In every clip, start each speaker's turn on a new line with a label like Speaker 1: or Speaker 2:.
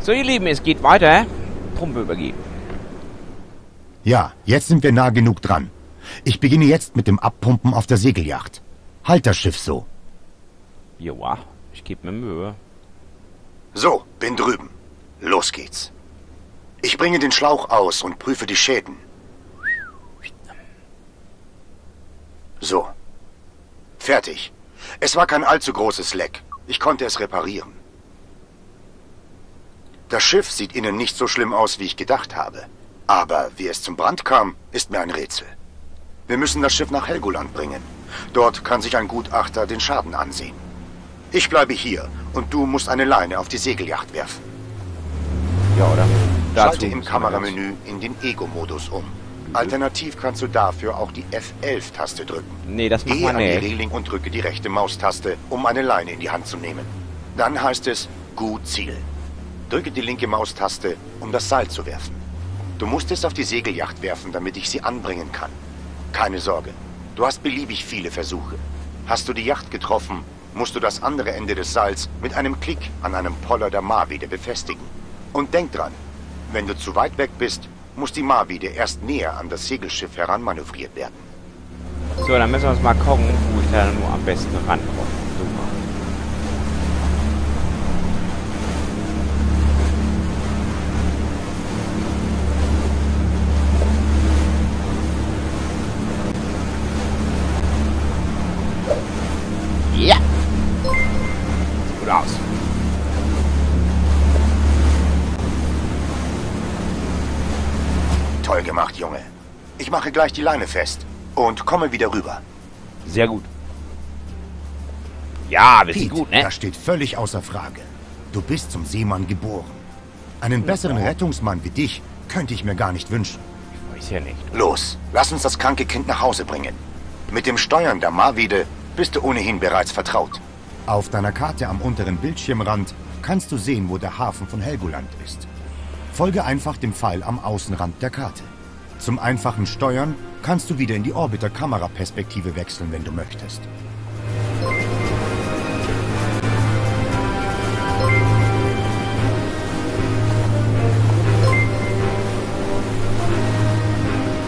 Speaker 1: So, ihr Lieben, es geht weiter. Pumpe übergeben.
Speaker 2: Ja, jetzt sind wir nah genug dran. Ich beginne jetzt mit dem Abpumpen auf der Segelyacht. Halt das Schiff so.
Speaker 1: Joa, ich gebe mir Mühe.
Speaker 2: So, bin drüben. Los geht's. Ich bringe den Schlauch aus und prüfe die Schäden. So. Fertig. Es war kein allzu großes Leck. Ich konnte es reparieren. Das Schiff sieht innen nicht so schlimm aus, wie ich gedacht habe. Aber wie es zum Brand kam, ist mir ein Rätsel. Wir müssen das Schiff nach Helgoland bringen. Dort kann sich ein Gutachter den Schaden ansehen. Ich bleibe hier und du musst eine Leine auf die Segelyacht werfen.
Speaker 1: Ja, oder?
Speaker 2: Schalte im Kameramenü in den Ego-Modus um. Alternativ kannst du dafür auch die F11-Taste drücken.
Speaker 1: Nee, das macht
Speaker 2: Gehe
Speaker 1: man
Speaker 2: an die
Speaker 1: nicht.
Speaker 2: Reling und drücke die rechte Maustaste, um eine Leine in die Hand zu nehmen. Dann heißt es Gut Ziel. Drücke die linke Maustaste, um das Seil zu werfen. Du musst es auf die Segelyacht werfen, damit ich sie anbringen kann. Keine Sorge, du hast beliebig viele Versuche. Hast du die Yacht getroffen, musst du das andere Ende des Seils mit einem Klick an einem Poller der Marvide befestigen. Und denk dran, wenn du zu weit weg bist, muss die Marvide erst näher an das Segelschiff heranmanövriert werden.
Speaker 1: So, dann müssen wir uns mal gucken, wo ich da nur am besten rankomme.
Speaker 2: Gleich die Leine fest und komme wieder rüber.
Speaker 1: Sehr gut. Ja, das ist
Speaker 2: Pete,
Speaker 1: gut, ne?
Speaker 2: das steht völlig außer Frage. Du bist zum Seemann geboren. Einen besseren Rettungsmann wie dich könnte ich mir gar nicht wünschen.
Speaker 1: Weiß ja nicht.
Speaker 2: Los, lass uns das kranke Kind nach Hause bringen. Mit dem Steuern der Marvide bist du ohnehin bereits vertraut. Auf deiner Karte am unteren Bildschirmrand kannst du sehen, wo der Hafen von Helgoland ist. Folge einfach dem Pfeil am Außenrand der Karte. Zum einfachen Steuern kannst du wieder in die Orbiter-Kameraperspektive wechseln, wenn du möchtest.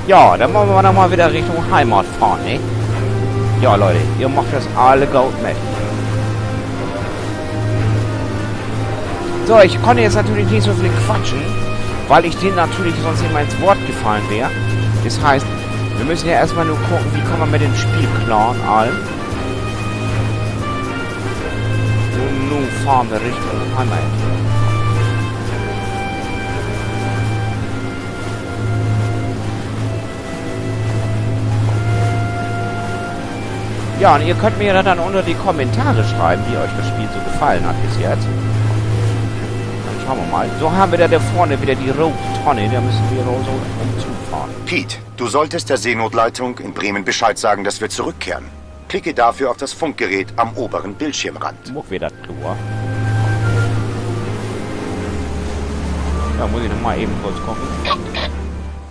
Speaker 1: Ja, dann wollen wir nochmal wieder Richtung Heimat fahren, ne? Ja, Leute, ihr macht das alle gut mit. So, ich konnte jetzt natürlich nicht so viel quatschen, weil ich denen natürlich sonst immer ins Wort gefallen wäre. Das heißt, wir müssen ja erstmal nur gucken, wie kommen wir mit dem Spiel klar und allem. Und nun fahren wir Richtung Heimat. Ja, und ihr könnt mir ja dann unter die Kommentare schreiben, wie euch das Spiel so gefallen hat bis jetzt. Schauen wir mal. So haben wir da, da vorne wieder die rote Tonne. Da müssen wir so umzufahren.
Speaker 2: Pete, du solltest der Seenotleitung in Bremen Bescheid sagen, dass wir zurückkehren. Klicke dafür auf das Funkgerät am oberen Bildschirmrand.
Speaker 1: Muck wieder klar. Da muss ich noch mal eben kurz gucken.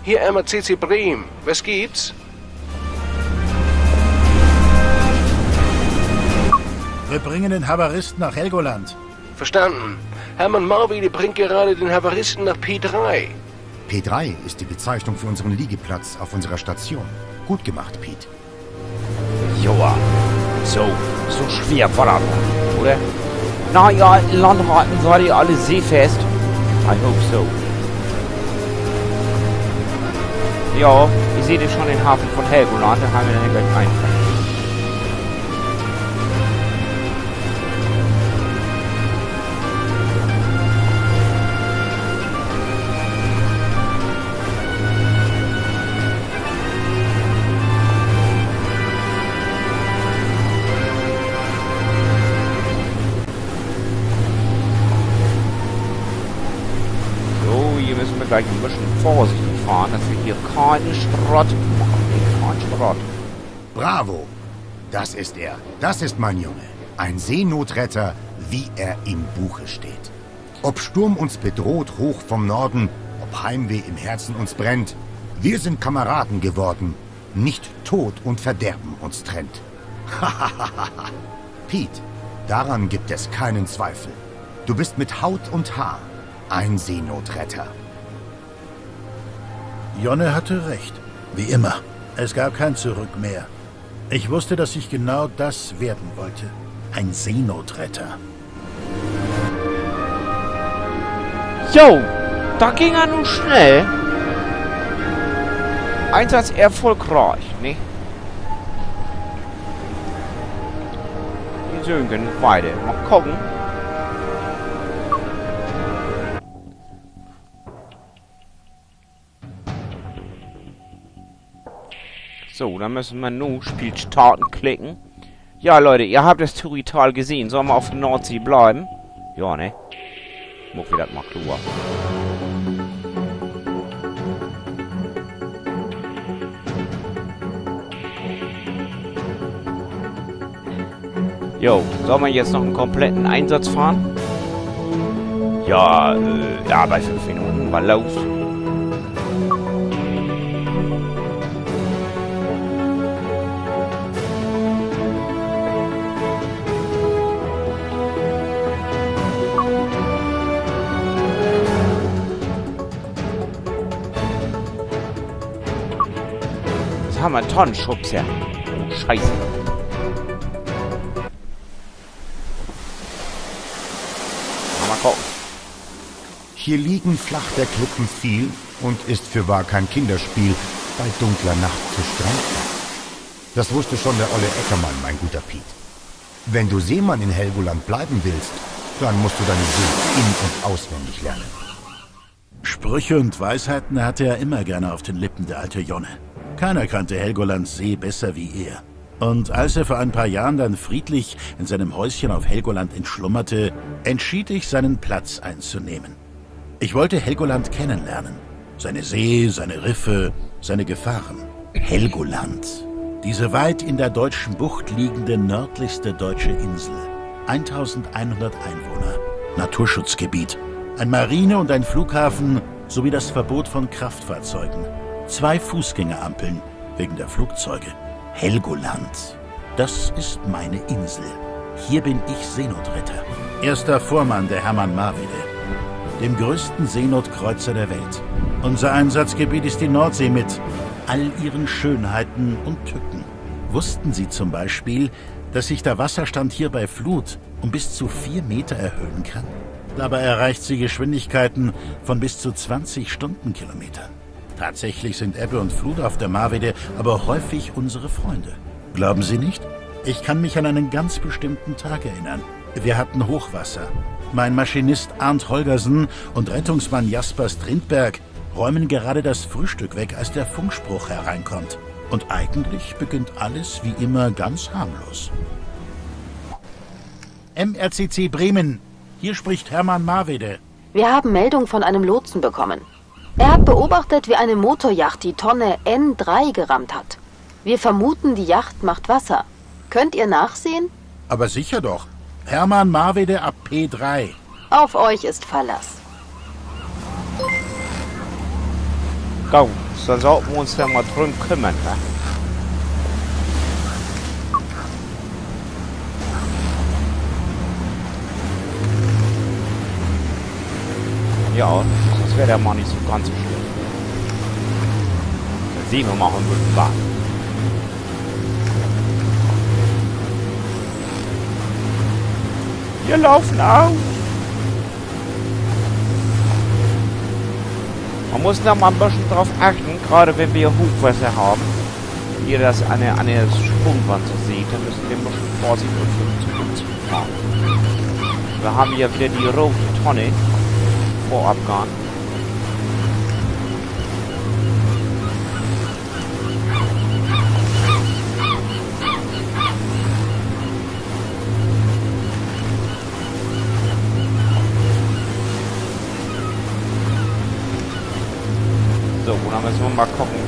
Speaker 3: Hier MACC Bremen. Was gibt's?
Speaker 4: Wir bringen den Havaristen nach Helgoland.
Speaker 3: Verstanden. Hermann Marwede bringt gerade den Havaristen nach P3.
Speaker 2: P3 ist die Bezeichnung für unseren Liegeplatz auf unserer Station. Gut gemacht, Pete.
Speaker 1: Joa. So, so schwer noch, oder? Na ja, Landraten seid ihr alle seefest? I hope so. Ja, ihr seht ja schon den Hafen von Helgoland, da haben wir dann gleich einfallen. Vorsichtig fahren, dass wir hier keinen Schrott machen. Nee, keinen Schrott.
Speaker 2: Bravo! Das ist er. Das ist mein Junge. Ein Seenotretter, wie er im Buche steht. Ob Sturm uns bedroht hoch vom Norden, ob Heimweh im Herzen uns brennt, wir sind Kameraden geworden. Nicht Tod und Verderben uns trennt. Pete, daran gibt es keinen Zweifel. Du bist mit Haut und Haar Ein Seenotretter.
Speaker 4: Jonne hatte recht. Wie immer. Es gab kein Zurück mehr. Ich wusste, dass ich genau das werden wollte. Ein Seenotretter.
Speaker 1: Jo, da ging er nun schnell. Einsatz erfolgreich, ne? Die Söhnchen weiter. Mal gucken. So, dann müssen wir nun Spiel starten klicken. Ja, Leute, ihr habt das Turital gesehen. Sollen wir auf der Nordsee bleiben? Ja, ne? Muss wieder mal klar. Jo, soll man jetzt noch einen kompletten Einsatz fahren? Ja, äh, ja, bei 5 Minuten, mal los. Haben wir einen Tonnenschubser. Oh, Scheiße. Mal gucken.
Speaker 2: Hier liegen flach der Klippen viel und ist für wahr kein Kinderspiel, bei dunkler Nacht zu stranden. Das wusste schon der olle Eckermann, mein guter Piet. Wenn du Seemann in Helgoland bleiben willst, dann musst du deine See in- und auswendig lernen.
Speaker 4: Sprüche und Weisheiten hatte er immer gerne auf den Lippen, der alte Jonne. Keiner kannte Helgolands See besser wie er. Und als er vor ein paar Jahren dann friedlich in seinem Häuschen auf Helgoland entschlummerte, entschied ich, seinen Platz einzunehmen. Ich wollte Helgoland kennenlernen. Seine See, seine Riffe, seine Gefahren. Helgoland. Diese weit in der deutschen Bucht liegende nördlichste deutsche Insel. 1100 Einwohner. Naturschutzgebiet. Ein Marine- und ein Flughafen sowie das Verbot von Kraftfahrzeugen. Zwei Fußgängerampeln wegen der Flugzeuge. Helgoland. Das ist meine Insel. Hier bin ich Seenotretter. Erster Vormann der Hermann Marwede, dem größten Seenotkreuzer der Welt. Unser Einsatzgebiet ist die Nordsee mit all ihren Schönheiten und Tücken. Wussten Sie zum Beispiel, dass sich der Wasserstand hier bei Flut um bis zu vier Meter erhöhen kann? Dabei erreicht sie Geschwindigkeiten von bis zu 20 Stundenkilometern. Tatsächlich sind Ebbe und Flut auf der Marwede aber häufig unsere Freunde. Glauben Sie nicht? Ich kann mich an einen ganz bestimmten Tag erinnern. Wir hatten Hochwasser. Mein Maschinist Arndt Holgersen und Rettungsmann Jasper Strindberg räumen gerade das Frühstück weg, als der Funkspruch hereinkommt. Und eigentlich beginnt alles wie immer ganz harmlos. MRCC Bremen. Hier spricht Hermann Marwede.
Speaker 5: Wir haben Meldung von einem Lotsen bekommen. Er hat beobachtet, wie eine Motorjacht die Tonne N3 gerammt hat. Wir vermuten, die Yacht macht Wasser. Könnt ihr nachsehen?
Speaker 4: Aber sicher doch. Hermann Marwede ab P3.
Speaker 5: Auf euch ist Verlass.
Speaker 1: Go, dann sollten wir uns ja mal drum kümmern, ne? Ja, wäre ja mal nicht so ganz so schlimm. Dann sehen wir mal, wo wir waren. Wir laufen aus. Man muss da mal ein bisschen drauf achten, gerade wenn wir Hochwasser haben. Hier das eine, eine Sprungwand so sieht, dann müssen wir ein bisschen Vorsicht und zurück fahren. Wir haben hier wieder die rote Tonne vor Abgang.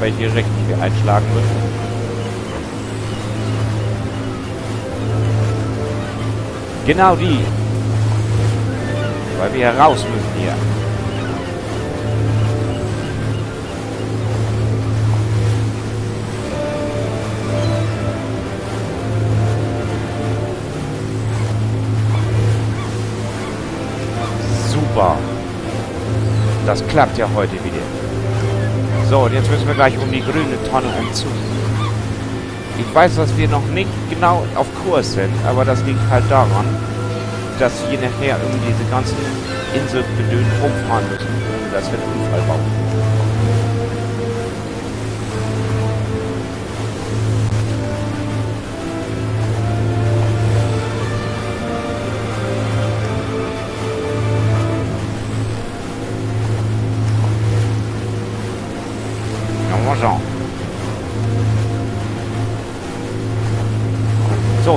Speaker 1: Gucken, welche Richtung wir einschlagen müssen. Genau die. Weil wir raus müssen hier. Super. Das klappt ja heute wieder. So, und jetzt müssen wir gleich um die grüne Tonne umzu. Ich weiß, dass wir noch nicht genau auf Kurs sind, aber das liegt halt daran, dass wir nachher um diese ganzen Inselbedönen rumfahren müssen, ohne dass wir einen Unfall bauen.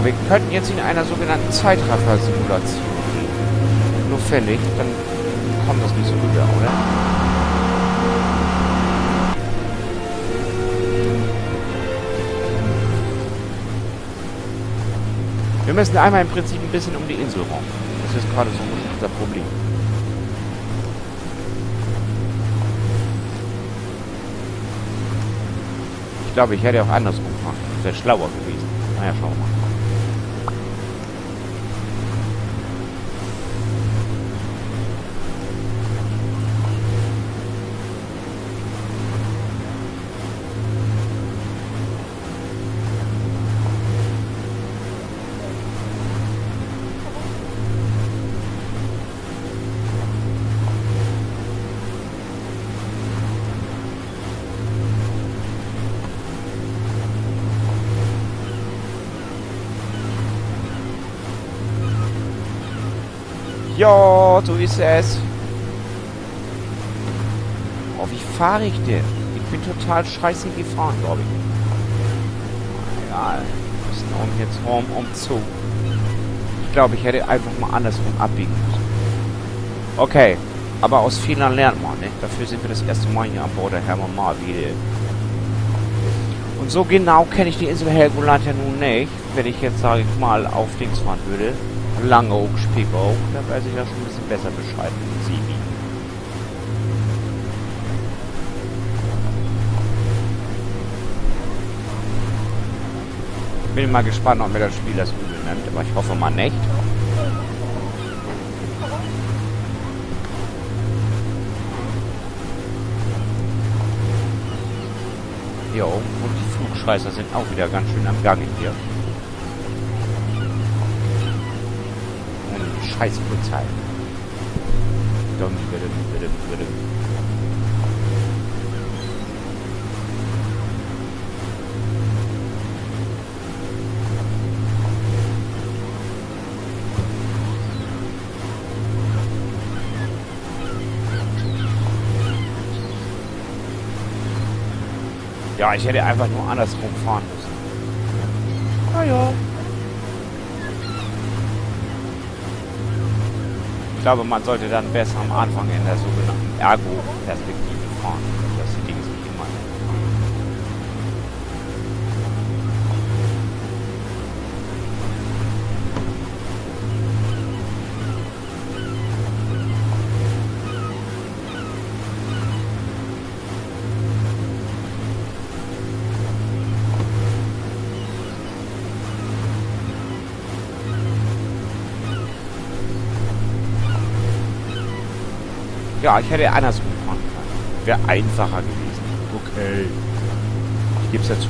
Speaker 1: Wir könnten jetzt in einer sogenannten Zeitraffer-Simulation. Nur fällig, dann kommt das nicht so rüber, oder? Wir müssen einmal im Prinzip ein bisschen um die Insel rum. Das ist gerade so unser Problem. Ich glaube, ich hätte auch andersrum fahren. Das wäre schlauer gewesen. Naja, schauen wir mal. Ja, so ist es. Oh, wie fahre ich denn? Ich bin total scheiße gefahren, glaube ich. Egal. Wir müssen um jetzt rum um zu. Ich glaube, ich hätte einfach mal andersrum abbiegen müssen. Okay. Aber aus Fehlern lernt man, ne? Dafür sind wir das erste Mal hier an Bord der Hermann Mar wieder. Und so genau kenne ich die Insel Helgoland ja nun nicht, wenn ich jetzt, sage ich mal, auf links fahren würde lange Oak auch. Da weiß ich ja schon ein bisschen besser Bescheid Sibi. Bin mal gespannt, ob mir das Spiel das übel nimmt, aber ich hoffe mal nicht. Jo, und die Flugscheißer sind auch wieder ganz schön am Gange hier. Scheiß Polizei. Dum, bitte, bitte. Ja, ich hätte einfach nur andersrum fahren müssen. Na ja. Glaube, man sollte dann besser am Anfang in der sogenannten Ergo-Perspektive fahren. Ja, ich hätte andersrum fahren können. Wäre einfacher gewesen. Okay. Ich gebe es dazu.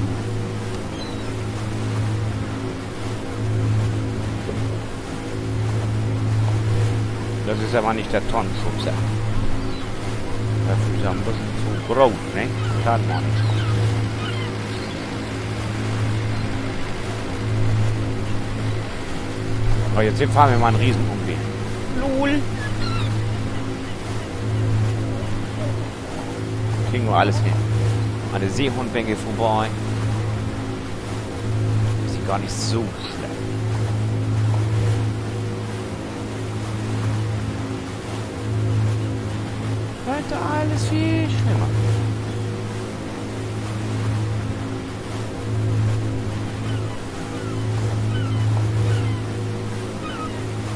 Speaker 1: Das ist aber nicht der Tonnenschubser. Dafür ist er ein bisschen zu groß, ne? Kann man nicht. Aber jetzt fahren wir mal einen Riesenumweg. LOL! Kriegen wir alles hin. Eine Seehundbänke vorbei. Ist sie gar nicht so schlecht. Könnte alles viel schlimmer.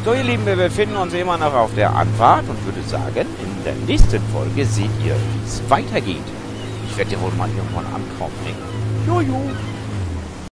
Speaker 1: So ihr Lieben, wir befinden uns immer noch auf der Anfahrt und würde sagen, in der nächsten Folge seht ihr, wie es weitergeht. Ich werde ja wohl mal irgendwann ankommen, ne? Jojo.